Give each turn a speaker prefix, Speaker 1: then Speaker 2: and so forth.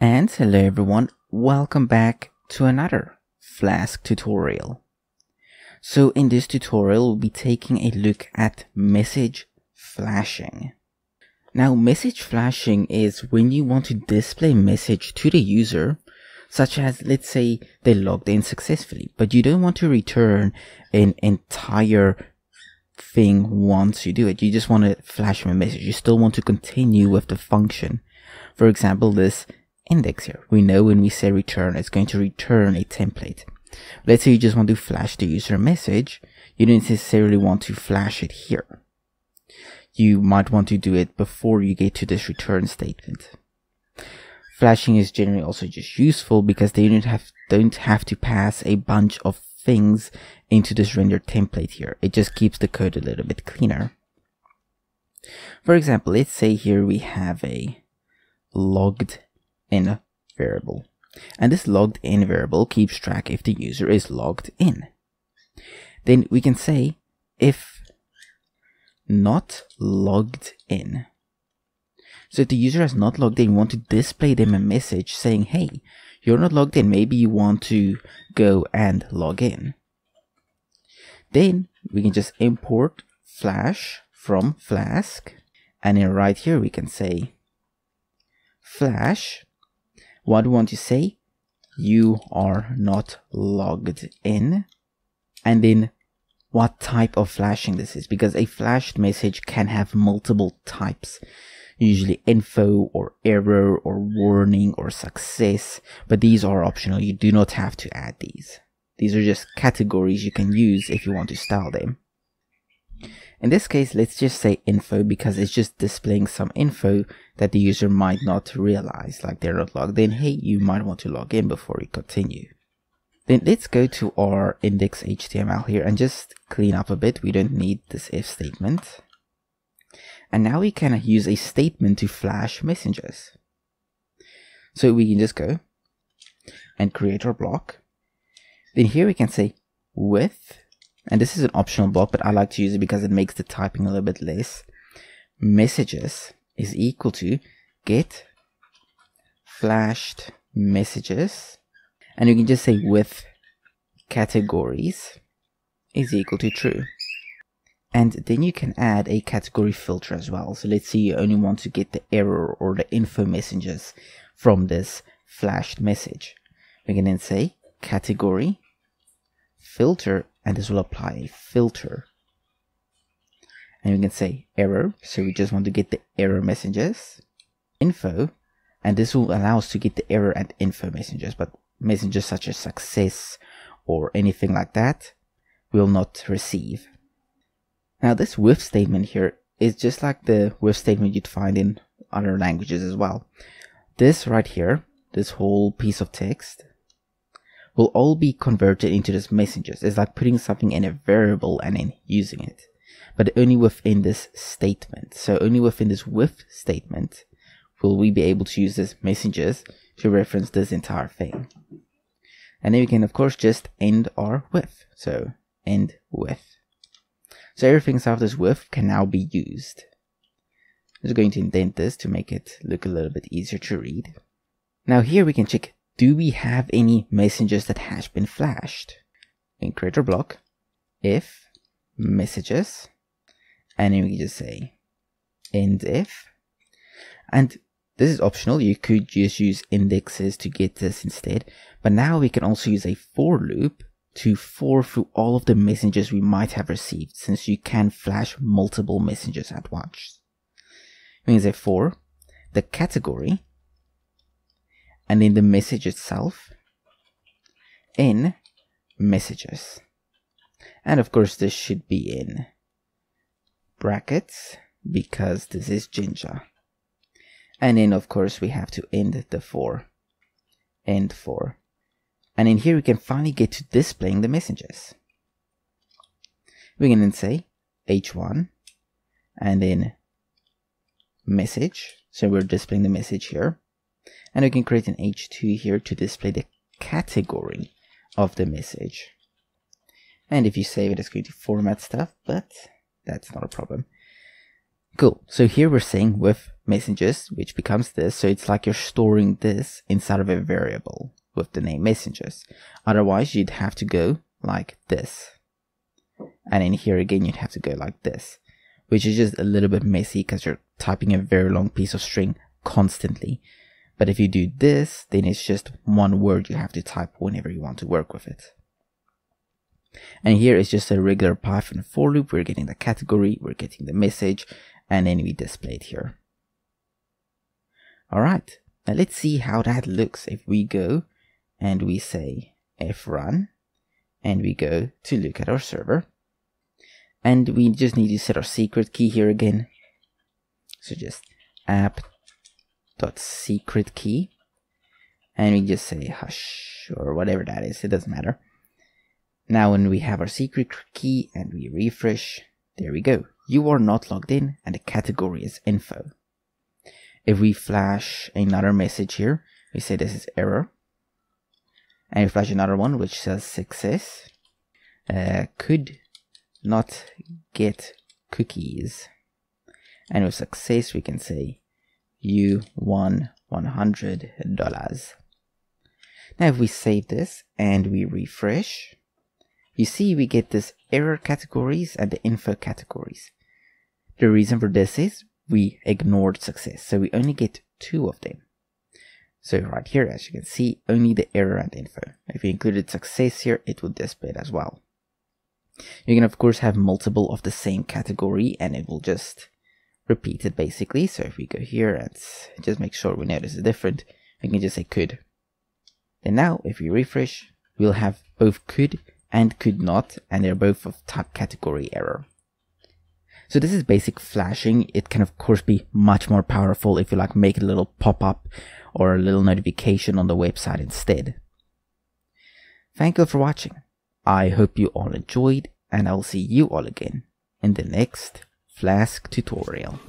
Speaker 1: And hello everyone, welcome back to another Flask tutorial. So in this tutorial we'll be taking a look at message flashing. Now message flashing is when you want to display message to the user such as let's say they logged in successfully but you don't want to return an entire thing once you do it. You just want to flash them a message. You still want to continue with the function. For example, this index here. We know when we say return, it's going to return a template. Let's say you just want to flash the user message. You don't necessarily want to flash it here. You might want to do it before you get to this return statement. Flashing is generally also just useful because they don't have, don't have to pass a bunch of things into this render template here. It just keeps the code a little bit cleaner. For example, let's say here we have a logged in variable. And this logged in variable keeps track if the user is logged in. Then we can say if not logged in. So if the user has not logged in, want to display them a message saying, hey, you're not logged in. Maybe you want to go and log in. Then we can just import flash from flask. And then right here, we can say flash. What do we want to say? You are not logged in. And then what type of flashing this is because a flashed message can have multiple types usually info or error or warning or success, but these are optional. You do not have to add these. These are just categories you can use if you want to style them. In this case, let's just say info because it's just displaying some info that the user might not realize, like they're not logged in. Hey, you might want to log in before you continue. Then let's go to our index HTML here and just clean up a bit. We don't need this if statement. And now we can use a statement to flash messengers. So we can just go and create our block. Then here we can say with, and this is an optional block, but I like to use it because it makes the typing a little bit less. Messages is equal to get flashed messages. And you can just say with categories is equal to true. And then you can add a category filter as well. So let's say you only want to get the error or the info messages from this flashed message. We can then say category filter and this will apply a filter. And we can say error. So we just want to get the error messages. Info. And this will allow us to get the error and info messages, but messages such as success or anything like that will not receive. Now this with statement here is just like the with statement you'd find in other languages as well. This right here, this whole piece of text, will all be converted into this messages. It's like putting something in a variable and then using it. But only within this statement. So only within this with statement will we be able to use this messages to reference this entire thing. And then we can of course just end our with. So end with. So everything south of this with can now be used. I'm just going to indent this to make it look a little bit easier to read. Now here we can check, do we have any messages that has been flashed? In creator block, if messages, and then we can just say end if, and this is optional. You could just use indexes to get this instead, but now we can also use a for loop to for through all of the messages we might have received since you can flash multiple messages at once. It means that for the category and in the message itself in messages. And of course this should be in brackets because this is Jinja. And then of course we have to end the for. End for and in here we can finally get to displaying the messages. We can then say h1 and then message. So we're displaying the message here. And we can create an h2 here to display the category of the message. And if you save it, it's going to format stuff, but that's not a problem. Cool. So here we're saying with messages, which becomes this. So it's like you're storing this inside of a variable with the name messages. Otherwise, you'd have to go like this. And in here again, you'd have to go like this, which is just a little bit messy because you're typing a very long piece of string constantly. But if you do this, then it's just one word you have to type whenever you want to work with it. And here is just a regular Python for loop. We're getting the category, we're getting the message, and then we display it here. All right, now let's see how that looks if we go and we say frun and we go to look at our server. And we just need to set our secret key here again. So just app dot secret key. And we just say hush or whatever that is. It doesn't matter. Now when we have our secret key and we refresh there we go. You are not logged in and the category is info. If we flash another message here we say this is error. And we flash another one which says success. Uh, could not get cookies. And with success we can say you won $100. Now if we save this and we refresh, you see we get this error categories and the info categories. The reason for this is we ignored success, so we only get two of them. So right here, as you can see, only the error and info. If you included success here, it would display it as well. You can of course have multiple of the same category and it will just repeated basically. So if we go here and just make sure we notice it's different, we can just say could. And now if we refresh, we'll have both could and could not, and they're both of type category error. So this is basic flashing. It can of course be much more powerful if you like make a little pop-up or a little notification on the website instead. Thank you for watching. I hope you all enjoyed and I'll see you all again in the next Flask tutorial.